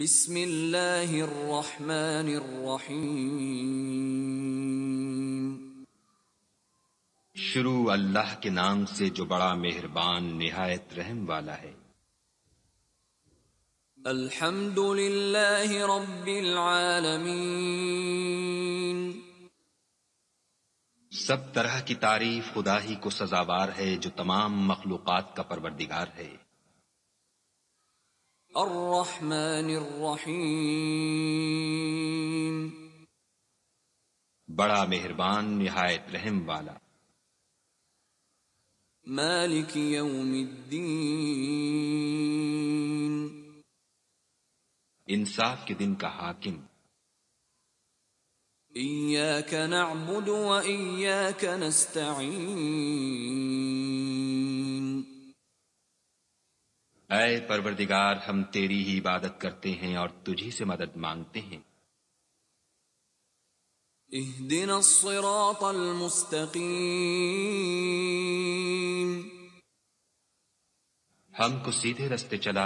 بسم اللہ الرحمن الرحیم۔ شروع اللہ کے نام سے جو بڑا مہربان نہایت رحم والا ہے۔ الحمد للہ رب العالمین۔ سب طرح کی تعریف خدا ہی کو سزاوار ہے جو تمام مخلوقات کا پروردگار ہے۔ الرحمن الرحيم. بڑا مہربان نہایت رحم والا۔ مالك يوم الدين انصاف کے دن کا حاکم۔ إياك نعبد وإياك نستعين ऐ परवरदिगार हम तेरी ही इबादत करते हैं और तुझी से मदद मांगते हैं اهدنا الصراط المستقيم हमको सीधे रस्ते चला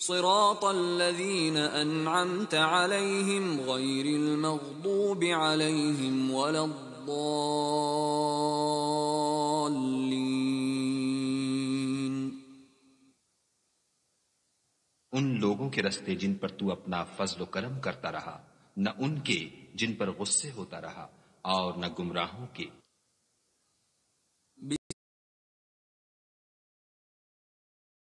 صراط الذين أنعمت عليهم غير المغضوب عليهم ولا الضالين ان لوگوں کے رستے جن پر تو اپنا فضل و کرم کرتا رہا، نہ ان کے جن پر غصے ہوتا رہا، اور نہ گمراہوں کے۔